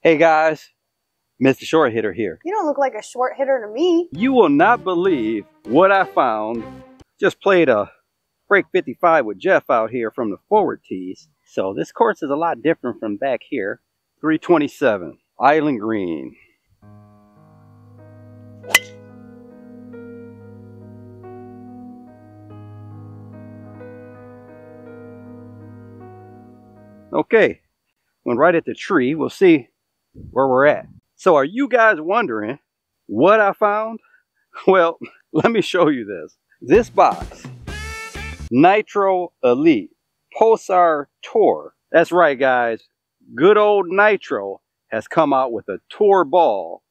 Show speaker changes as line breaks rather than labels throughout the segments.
Hey guys, Mistah Short Hitter here.
You don't look like a short hitter to me.
You will not believe what I found. Just played a break 55 with Jeff out here from the forward tees. So this course is a lot different from back here. 327, Island Green. Okay, went right at the tree. We'll see where we're at. So are you guys wondering what I found? Well, let me show you this. This box, Nitro Elite Pulsar Tour. That's right, guys. Good old Nitro has come out with a tour ball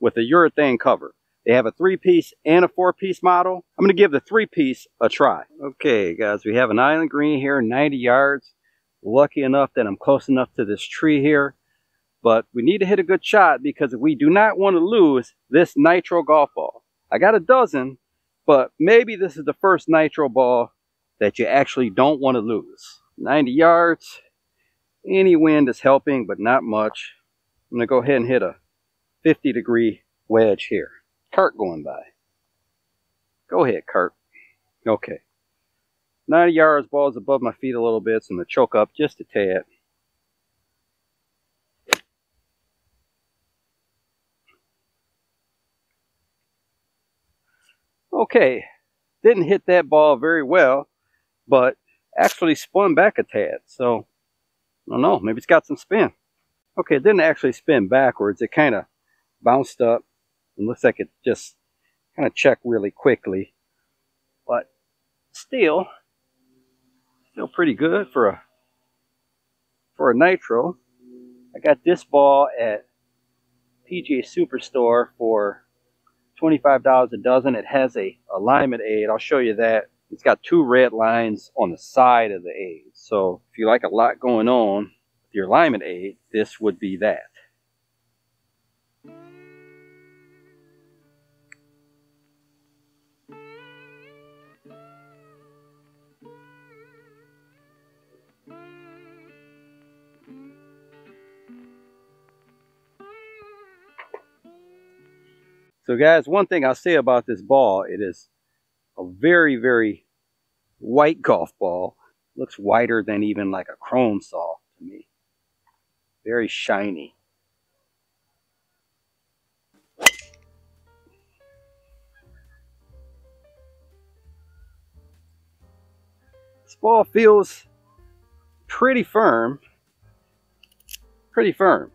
with a urethane cover. They have a three-piece and a four-piece model. I'm going to give the three-piece a try. Okay, guys, we have an island green here, 90 yards. Lucky enough that I'm close enough to this tree here. But we need to hit a good shot because we do not want to lose this Nitro golf ball. I got a dozen, but maybe this is the first nitro ball that you actually don't want to lose. 90 yards, any wind is helping, but not much. I'm going to go ahead and hit a 50 degree wedge here. Cart going by. Go ahead, cart. Okay. 90 yards, ball's above my feet a little bit, so I'm going to choke up just a tad. Okay, didn't hit that ball very well, but actually spun back a tad. So, I don't know, maybe it's got some spin. Okay, it didn't actually spin backwards. It kind of bounced up and looks like it just kind of checked really quickly. But still, still pretty good for a for a nitro. I got this ball at PGA Superstore for $25 a dozen. It has a alignment aid. I'll show you that. It's got two red lines on the side of the aid. So if you like a lot going on with your alignment aid, this would be that. So guys, one thing I'll say about this ball, it is a very, very white golf ball. Looks whiter than even like a Chrome Soft to me. Very shiny. This ball feels pretty firm. Pretty firm.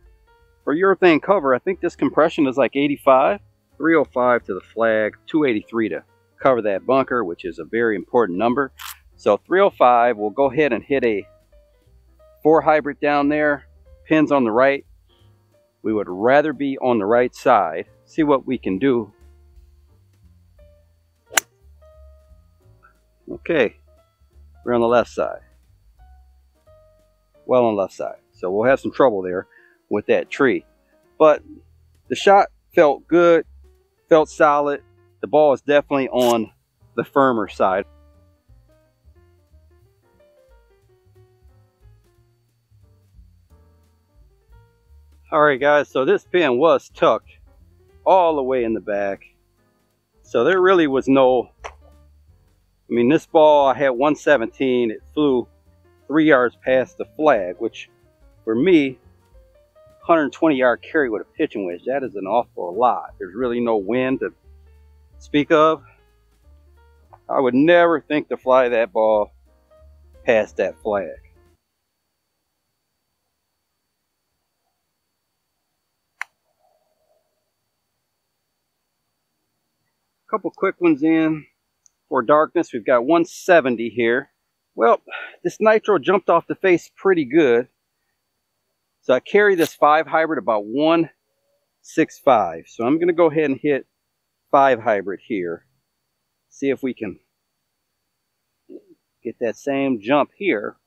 For urethane cover, I think this compression is like 85. 305 to the flag, 283 to cover that bunker, which is a very important number. So 305, we'll go ahead and hit a four hybrid down there, pins on the right. We would rather be on the right side. See what we can do. Okay, we're on the left side. Well on the left side. So we'll have some trouble there with that tree. But the shot felt good felt solid. The ball is definitely on the firmer side. All right, guys, so this pin was tucked all the way in the back. So there really was no, I mean, this ball, I had 117. It flew three yards past the flag, which for me, 120 yard carry with a pitching wedge. That is an awful lot. There's really no wind to speak of. I would never think to fly that ball past that flag. A couple quick ones in for darkness. We've got 170 here. Well, this nitro jumped off the face pretty good. So I carry this 5 hybrid about 165. So I'm going to go ahead and hit 5 hybrid here. See if we can get that same jump here.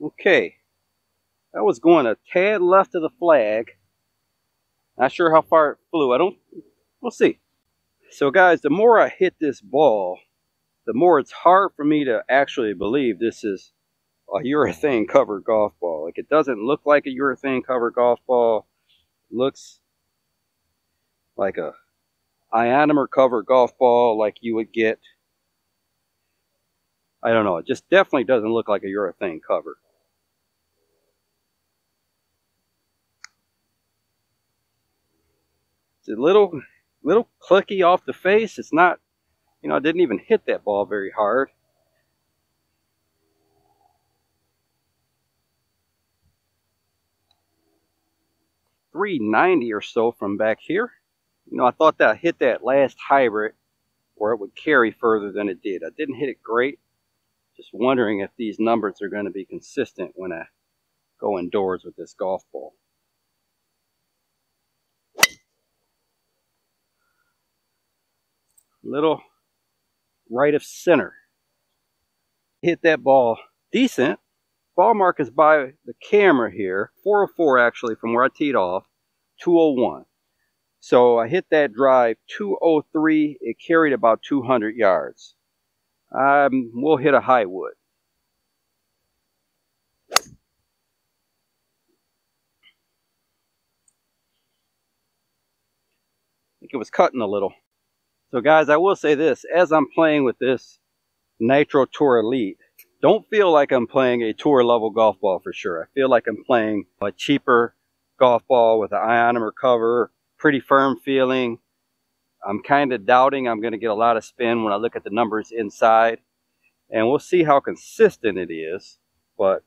Okay, that was going a tad left of the flag. Not sure how far it flew. I don't, we'll see. So guys, the more I hit this ball, the more it's hard for me to actually believe this is a urethane covered golf ball. Like it doesn't look like a urethane covered golf ball. It looks like a ionomer covered golf ball like you would get. I don't know. It just definitely doesn't look like a urethane cover. It's a little, little clucky off the face. It's not, you know, I didn't even hit that ball very hard. Three ninety or so from back here. You know, I thought that I hit that last hybrid where it would carry further than it did. I didn't hit it great. Just wondering if these numbers are going to be consistent when I go indoors with this golf ball. Little right of center. Hit that ball decent. Ball mark is by the camera here. 404 actually from where I teed off. 201. So I hit that drive 203. It carried about 200 yards. Um, we'll hit a Hywood. I think it was cutting a little. So guys, I will say this, as I'm playing with this Nitro Tour Elite, don't feel like I'm playing a tour level golf ball for sure. I feel like I'm playing a cheaper golf ball with an ionomer cover, pretty firm feeling. I'm kind of doubting I'm going to get a lot of spin when I look at the numbers inside. And we'll see how consistent it is, but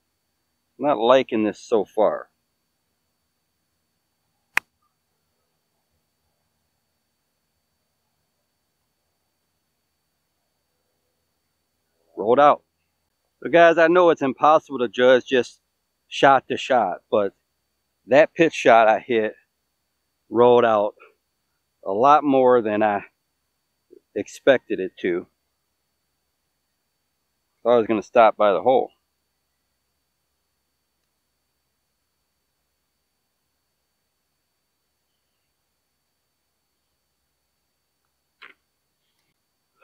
I'm not liking this so far. Rolled out. So guys, I know it's impossible to judge just shot to shot, but that pitch shot I hit rolled out a lot more than I expected it to. Thought I was going to stop by the hole.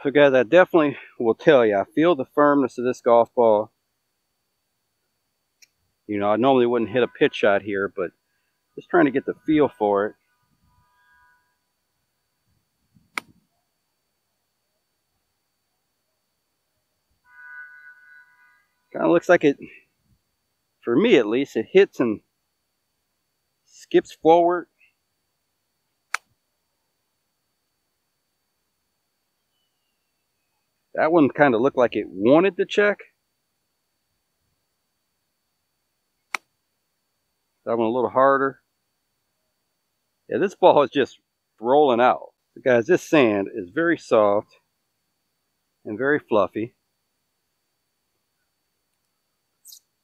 So guys, I definitely will tell you, I feel the firmness of this golf ball. You know, I normally wouldn't hit a pitch shot here, but just trying to get the feel for it. Kind of looks like it, for me at least, it hits and skips forward That one kind of looked like it wanted to check. That one a little harder. Yeah, this ball is just rolling out. But guys, this sand is very soft and very fluffy.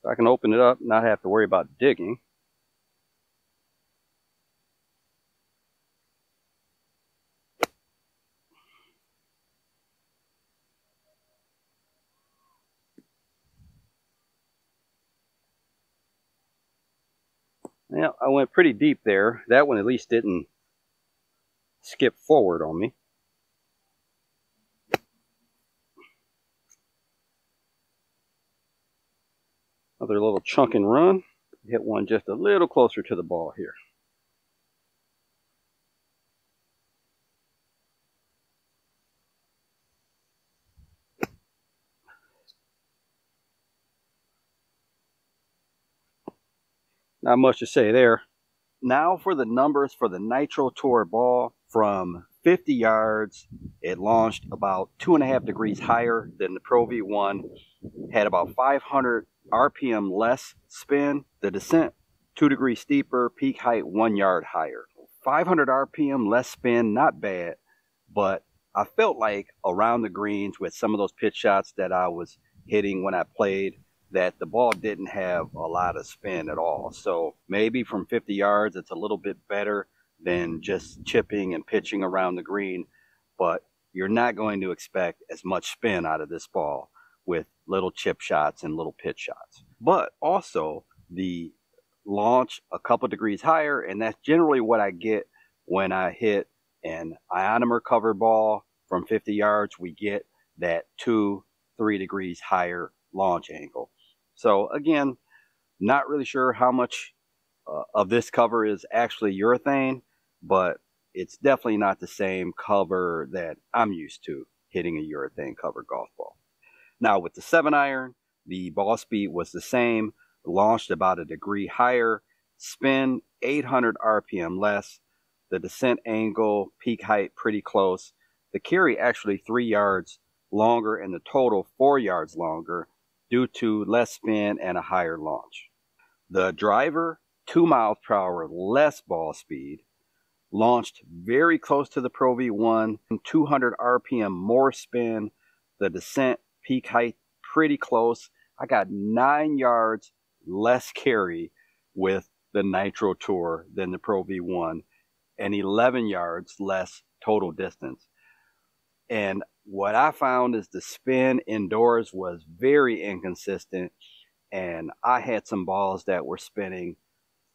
So I can open it up, not have to worry about digging. Yeah, I went pretty deep there. That one at least didn't skip forward on me. Another little chunk and run. Hit one just a little closer to the ball here. Not much to say there. Now for the numbers for the Nitro Tour ball from 50 yards. It launched about two and a half degrees higher than the Pro V1. Had about 500 RPM less spin. The descent two degrees steeper. Peak height one yard higher. 500 RPM less spin, not bad, but I felt like around the greens with some of those pitch shots that I was hitting when I played that the ball didn't have a lot of spin at all. So maybe from 50 yards, it's a little bit better than just chipping and pitching around the green, but you're not going to expect as much spin out of this ball with little chip shots and little pitch shots. But also the launch a couple degrees higher, and that's generally what I get when I hit an ionomer cover ball from 50 yards. We get that two, three degrees higher launch angle. So again, not really sure how much uh, of this cover is actually urethane, but it's definitely not the same cover that I'm used to hitting a urethane covered golf ball. Now with the 7 iron, the ball speed was the same, launched about a degree higher, spin 800 RPM less, the descent angle, peak height pretty close, the carry actually 3 yards longer and the total 4 yards longer due to less spin and a higher launch. The driver, 2 miles per hour less ball speed, launched very close to the Pro V1, 200 RPM more spin, the descent peak height pretty close. I got nine yards less carry with the Nitro Tour than the Pro V1 and 11 yards less total distance. And what I found is the spin indoors was very inconsistent and I had some balls that were spinning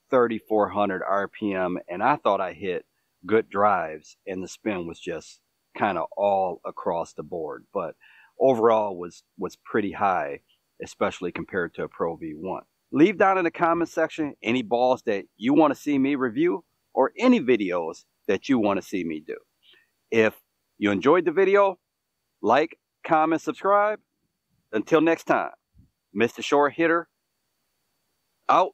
3400 RPM and I thought I hit good drives and the spin was just kind of all across the board but overall was was pretty high especially compared to a Pro V1. Leave down in the comment section any balls that you want to see me review or any videos that you want to see me do. If you enjoyed the video, like, comment, subscribe. Until next time, Mistah Short Hitter, out.